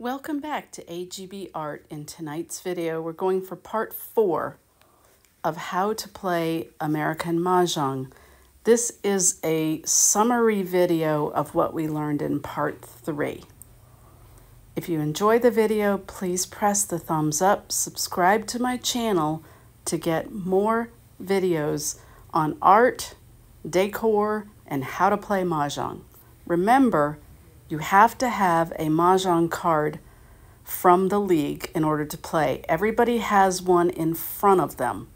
Welcome back to AGB Art. In tonight's video, we're going for part four of how to play American Mahjong. This is a summary video of what we learned in part three. If you enjoy the video, please press the thumbs up, subscribe to my channel to get more videos on art, decor, and how to play Mahjong. Remember, you have to have a Mahjong card from the league in order to play. Everybody has one in front of them.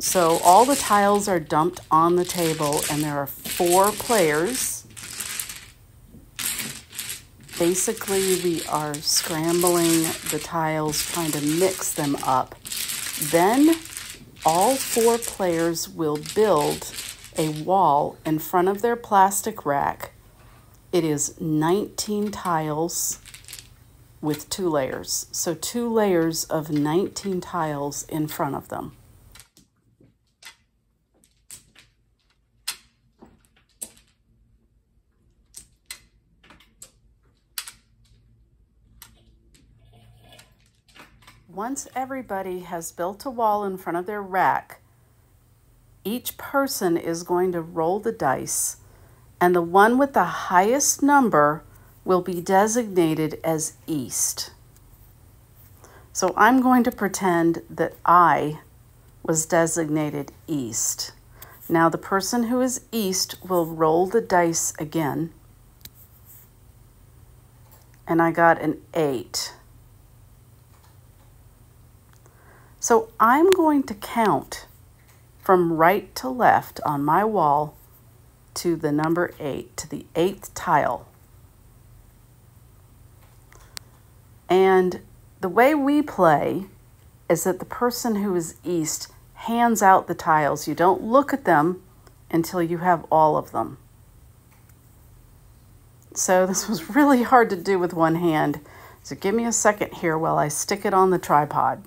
So all the tiles are dumped on the table and there are four players. Basically, we are scrambling the tiles, trying to mix them up. Then all four players will build a wall in front of their plastic rack it is 19 tiles with two layers. So two layers of 19 tiles in front of them. Once everybody has built a wall in front of their rack, each person is going to roll the dice and the one with the highest number will be designated as east. So I'm going to pretend that I was designated east. Now the person who is east will roll the dice again. And I got an eight. So I'm going to count from right to left on my wall to the number 8, to the eighth tile. And the way we play is that the person who is east hands out the tiles. You don't look at them until you have all of them. So this was really hard to do with one hand. So give me a second here while I stick it on the tripod.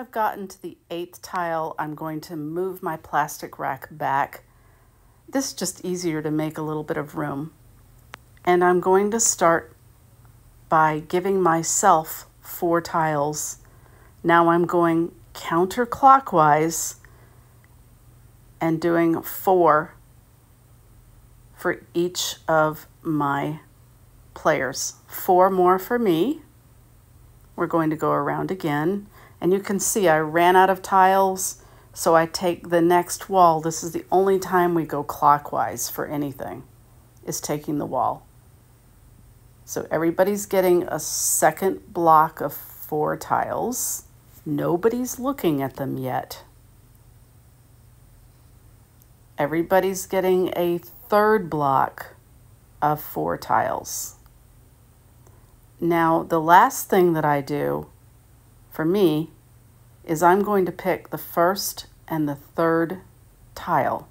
I've gotten to the eighth tile, I'm going to move my plastic rack back. This is just easier to make a little bit of room. And I'm going to start by giving myself four tiles. Now I'm going counterclockwise and doing four for each of my players. Four more for me. We're going to go around again. And you can see I ran out of tiles, so I take the next wall. This is the only time we go clockwise for anything, is taking the wall. So everybody's getting a second block of four tiles. Nobody's looking at them yet. Everybody's getting a third block of four tiles. Now, the last thing that I do for me is I'm going to pick the first and the third tile.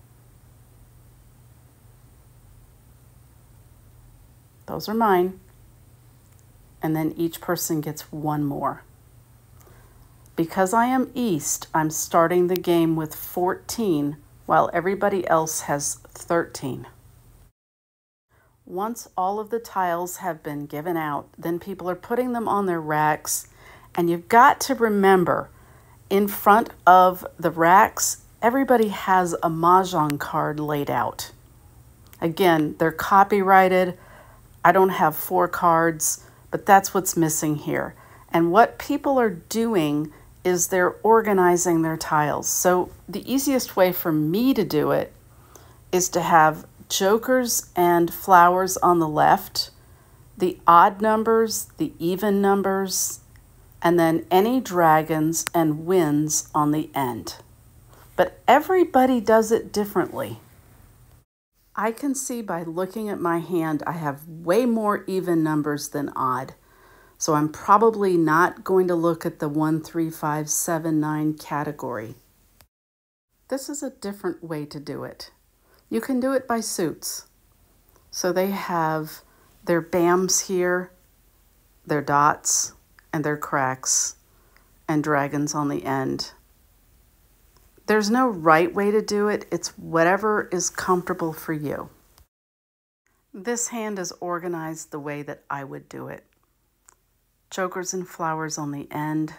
Those are mine. And then each person gets one more. Because I am east, I'm starting the game with 14 while everybody else has 13. Once all of the tiles have been given out, then people are putting them on their racks and you've got to remember, in front of the racks, everybody has a Mahjong card laid out. Again, they're copyrighted. I don't have four cards, but that's what's missing here. And what people are doing is they're organizing their tiles. So the easiest way for me to do it is to have jokers and flowers on the left, the odd numbers, the even numbers, and then any dragons and winds on the end. But everybody does it differently. I can see by looking at my hand, I have way more even numbers than odd. So I'm probably not going to look at the 1, 3, 5, 7, 9 category. This is a different way to do it. You can do it by suits. So they have their BAMs here, their dots, and their cracks and dragons on the end. There's no right way to do it, it's whatever is comfortable for you. This hand is organized the way that I would do it. Jokers and flowers on the end,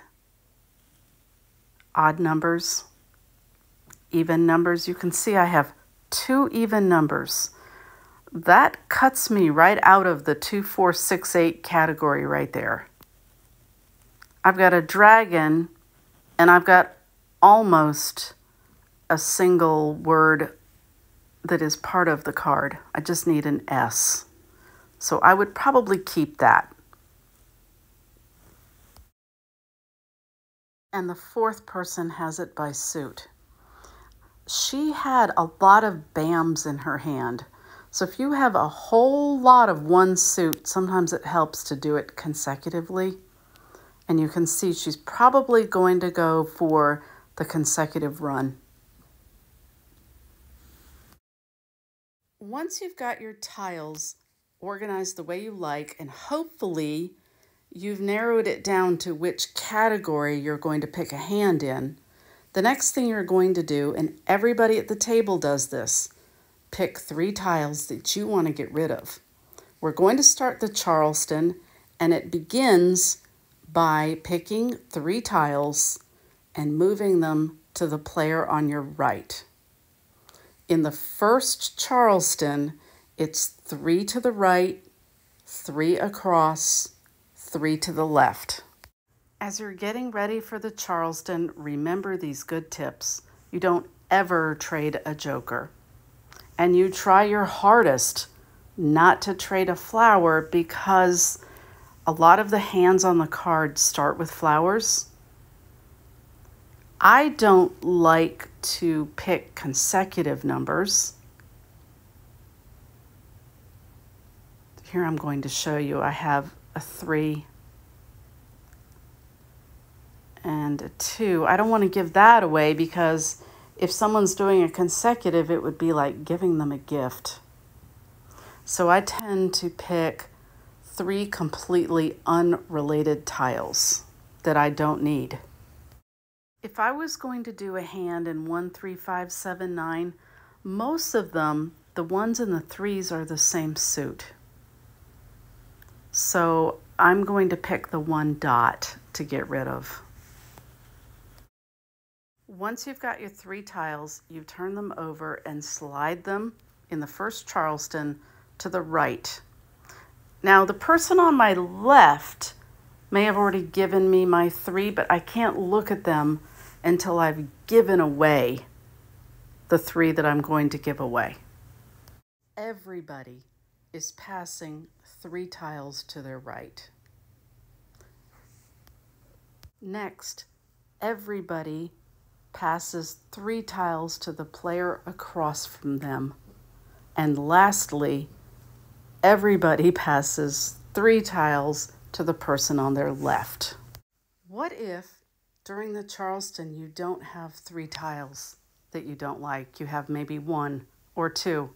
odd numbers, even numbers. You can see I have two even numbers. That cuts me right out of the 2468 category right there. I've got a dragon and I've got almost a single word that is part of the card. I just need an S. So I would probably keep that. And the fourth person has it by suit. She had a lot of BAMs in her hand. So if you have a whole lot of one suit, sometimes it helps to do it consecutively. And you can see she's probably going to go for the consecutive run. Once you've got your tiles organized the way you like, and hopefully you've narrowed it down to which category you're going to pick a hand in, the next thing you're going to do, and everybody at the table does this, pick three tiles that you want to get rid of. We're going to start the Charleston, and it begins by picking three tiles and moving them to the player on your right. In the first Charleston, it's three to the right, three across, three to the left. As you're getting ready for the Charleston, remember these good tips. You don't ever trade a joker and you try your hardest not to trade a flower because a lot of the hands on the card start with flowers. I don't like to pick consecutive numbers. Here I'm going to show you I have a 3 and a 2. I don't want to give that away because if someone's doing a consecutive, it would be like giving them a gift. So I tend to pick three completely unrelated tiles that I don't need. If I was going to do a hand in 1, 3, 5, 7, 9, most of them, the ones in the threes are the same suit. So I'm going to pick the one dot to get rid of. Once you've got your three tiles, you turn them over and slide them in the first Charleston to the right. Now, the person on my left may have already given me my three, but I can't look at them until I've given away the three that I'm going to give away. Everybody is passing three tiles to their right. Next, everybody passes three tiles to the player across from them. And lastly, everybody passes three tiles to the person on their left. What if during the Charleston you don't have three tiles that you don't like? You have maybe one or two.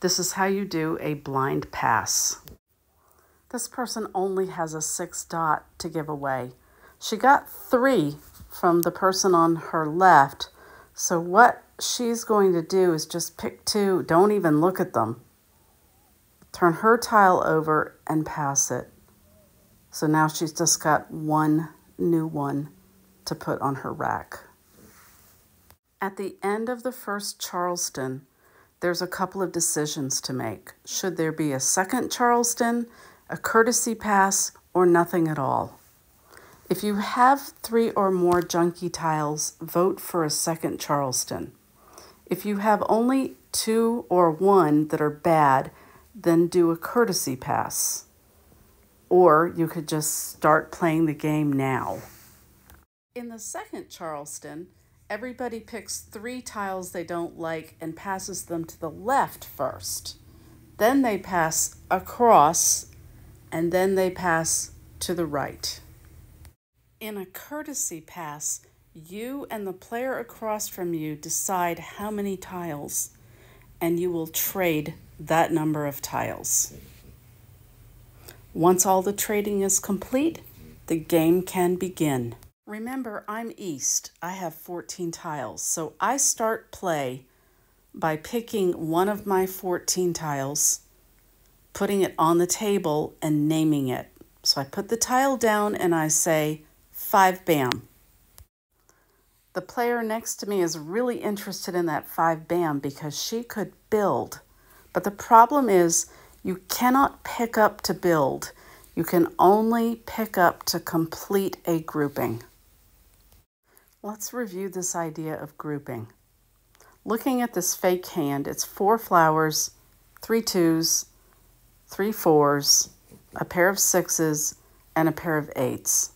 This is how you do a blind pass. This person only has a six dot to give away. She got three from the person on her left. So what she's going to do is just pick two, don't even look at them. Turn her tile over and pass it. So now she's just got one new one to put on her rack. At the end of the first Charleston, there's a couple of decisions to make. Should there be a second Charleston, a courtesy pass, or nothing at all? If you have three or more junky tiles, vote for a second Charleston. If you have only two or one that are bad, then do a courtesy pass. Or you could just start playing the game now. In the second Charleston, everybody picks three tiles they don't like and passes them to the left first. Then they pass across, and then they pass to the right. In a courtesy pass, you and the player across from you decide how many tiles, and you will trade that number of tiles. Once all the trading is complete, the game can begin. Remember, I'm east. I have 14 tiles. So I start play by picking one of my 14 tiles, putting it on the table, and naming it. So I put the tile down and I say, five bam. The player next to me is really interested in that five bam because she could build. But the problem is you cannot pick up to build. You can only pick up to complete a grouping. Let's review this idea of grouping. Looking at this fake hand, it's four flowers, three twos, three fours, a pair of sixes, and a pair of eights.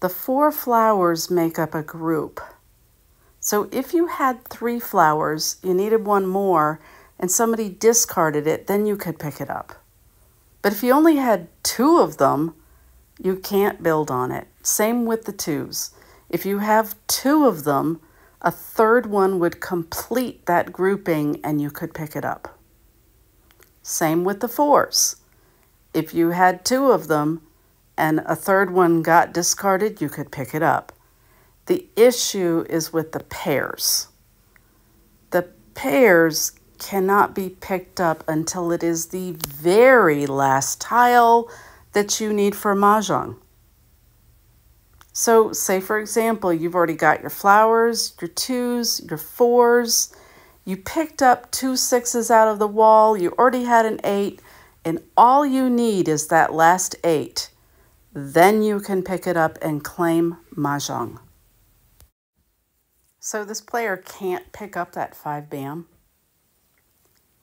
The four flowers make up a group. So if you had three flowers, you needed one more, and somebody discarded it, then you could pick it up. But if you only had two of them, you can't build on it. Same with the twos. If you have two of them, a third one would complete that grouping and you could pick it up. Same with the fours. If you had two of them, and a third one got discarded, you could pick it up. The issue is with the pairs. The pairs cannot be picked up until it is the very last tile that you need for Mahjong. So, say for example, you've already got your flowers, your twos, your fours. You picked up two sixes out of the wall, you already had an eight, and all you need is that last eight. Then you can pick it up and claim Mahjong. So this player can't pick up that five bam.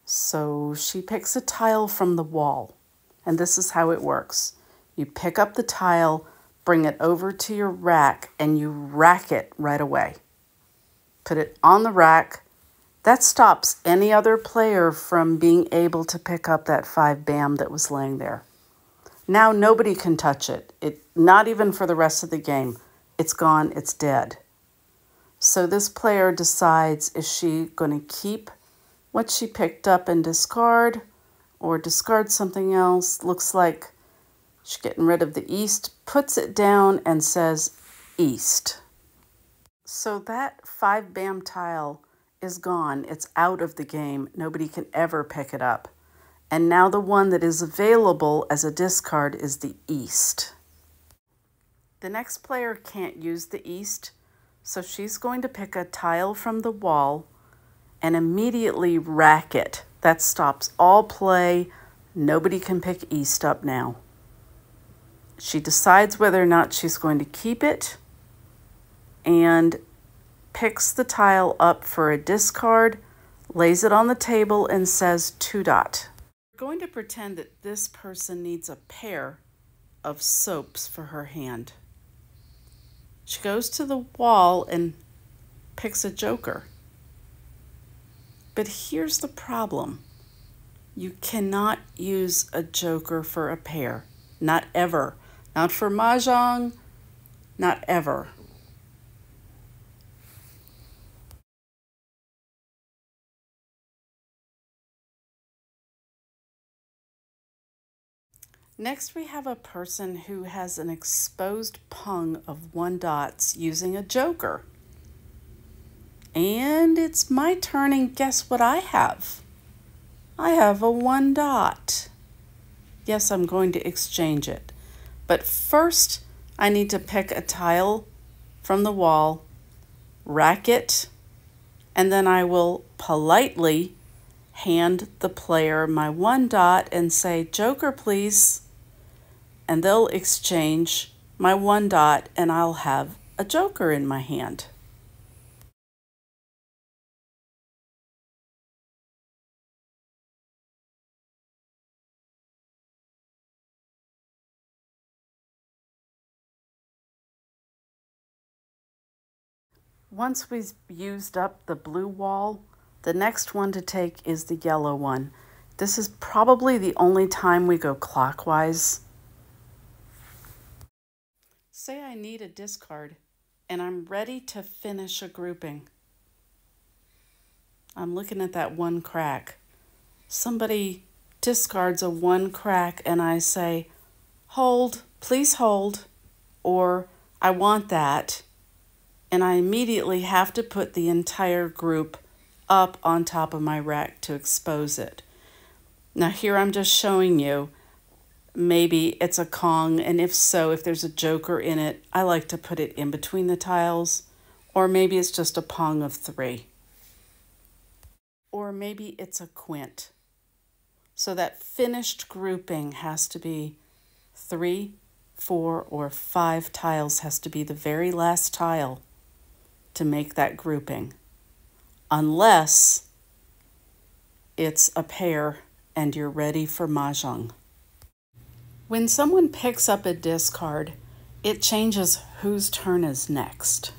So she picks a tile from the wall. And this is how it works. You pick up the tile, bring it over to your rack, and you rack it right away. Put it on the rack. That stops any other player from being able to pick up that five bam that was laying there. Now nobody can touch it. It not even for the rest of the game. It's gone, it's dead. So this player decides is she going to keep what she picked up and discard or discard something else. Looks like she's getting rid of the east, puts it down and says east. So that five bam tile is gone. It's out of the game. Nobody can ever pick it up. And now the one that is available as a discard is the East. The next player can't use the East, so she's going to pick a tile from the wall and immediately rack it. That stops all play. Nobody can pick East up now. She decides whether or not she's going to keep it and picks the tile up for a discard, lays it on the table, and says two dot. We're going to pretend that this person needs a pair of soaps for her hand. She goes to the wall and picks a joker. But here's the problem. You cannot use a joker for a pair. Not ever. Not for Mahjong. Not ever. Next, we have a person who has an exposed pung of one dots using a joker. And it's my turn, and guess what I have? I have a one dot. Yes, I'm going to exchange it. But first, I need to pick a tile from the wall, rack it, and then I will politely hand the player my one dot and say, Joker, please and they'll exchange my one dot and I'll have a joker in my hand. Once we've used up the blue wall, the next one to take is the yellow one. This is probably the only time we go clockwise Say I need a discard and I'm ready to finish a grouping. I'm looking at that one crack. Somebody discards a one crack and I say, hold, please hold, or I want that, and I immediately have to put the entire group up on top of my rack to expose it. Now here I'm just showing you maybe it's a Kong, and if so, if there's a joker in it, I like to put it in between the tiles, or maybe it's just a Pong of three. Or maybe it's a quint. So that finished grouping has to be three, four, or five tiles has to be the very last tile to make that grouping, unless it's a pair and you're ready for Mahjong. When someone picks up a discard, it changes whose turn is next.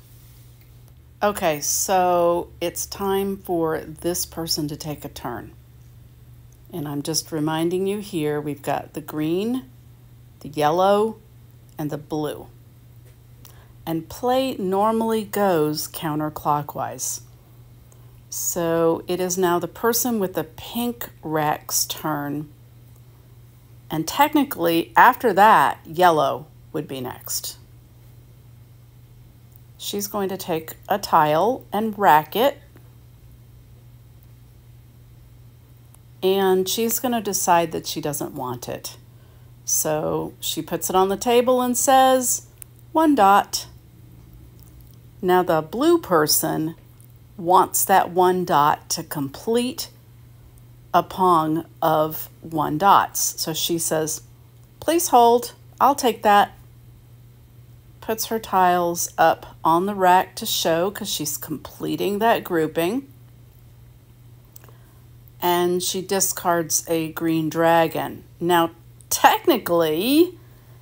Okay, so it's time for this person to take a turn. And I'm just reminding you here, we've got the green, the yellow, and the blue. And play normally goes counterclockwise. So it is now the person with the pink Rex turn and technically, after that, yellow would be next. She's going to take a tile and rack it. And she's going to decide that she doesn't want it. So she puts it on the table and says, one dot. Now the blue person wants that one dot to complete a pong of one dots. So she says, please hold, I'll take that. Puts her tiles up on the rack to show because she's completing that grouping. And she discards a green dragon. Now, technically,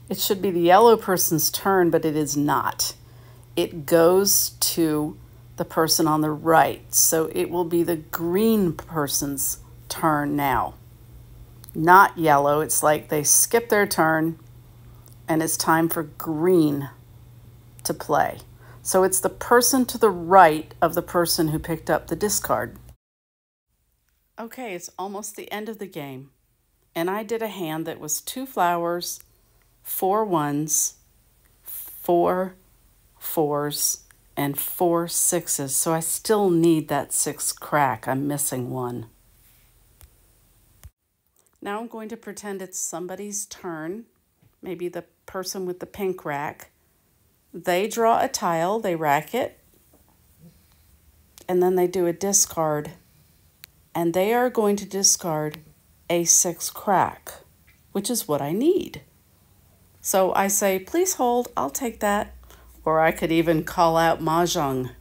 it should be the yellow person's turn, but it is not. It goes to the person on the right. So it will be the green person's turn now. Not yellow. It's like they skip their turn and it's time for green to play. So it's the person to the right of the person who picked up the discard. Okay, it's almost the end of the game. And I did a hand that was two flowers, four ones, four fours, and four sixes. So I still need that six crack. I'm missing one. Now I'm going to pretend it's somebody's turn, maybe the person with the pink rack. They draw a tile, they rack it, and then they do a discard. And they are going to discard a six crack, which is what I need. So I say, please hold, I'll take that. Or I could even call out Mahjong.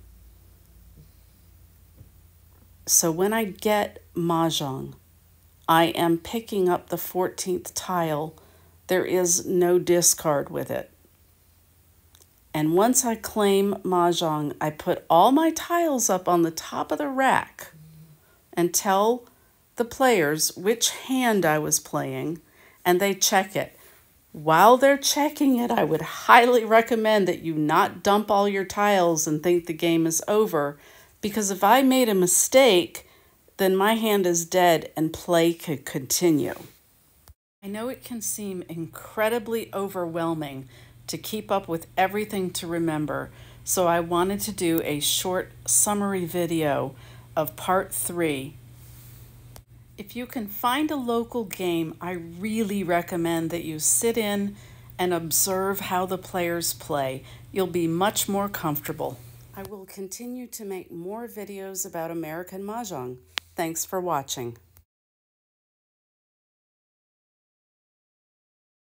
So when I get Mahjong, I am picking up the 14th tile. There is no discard with it. And once I claim Mahjong, I put all my tiles up on the top of the rack and tell the players which hand I was playing, and they check it. While they're checking it, I would highly recommend that you not dump all your tiles and think the game is over, because if I made a mistake, then my hand is dead and play could continue. I know it can seem incredibly overwhelming to keep up with everything to remember, so I wanted to do a short summary video of part three. If you can find a local game, I really recommend that you sit in and observe how the players play. You'll be much more comfortable. I will continue to make more videos about American Mahjong. Thanks for watching.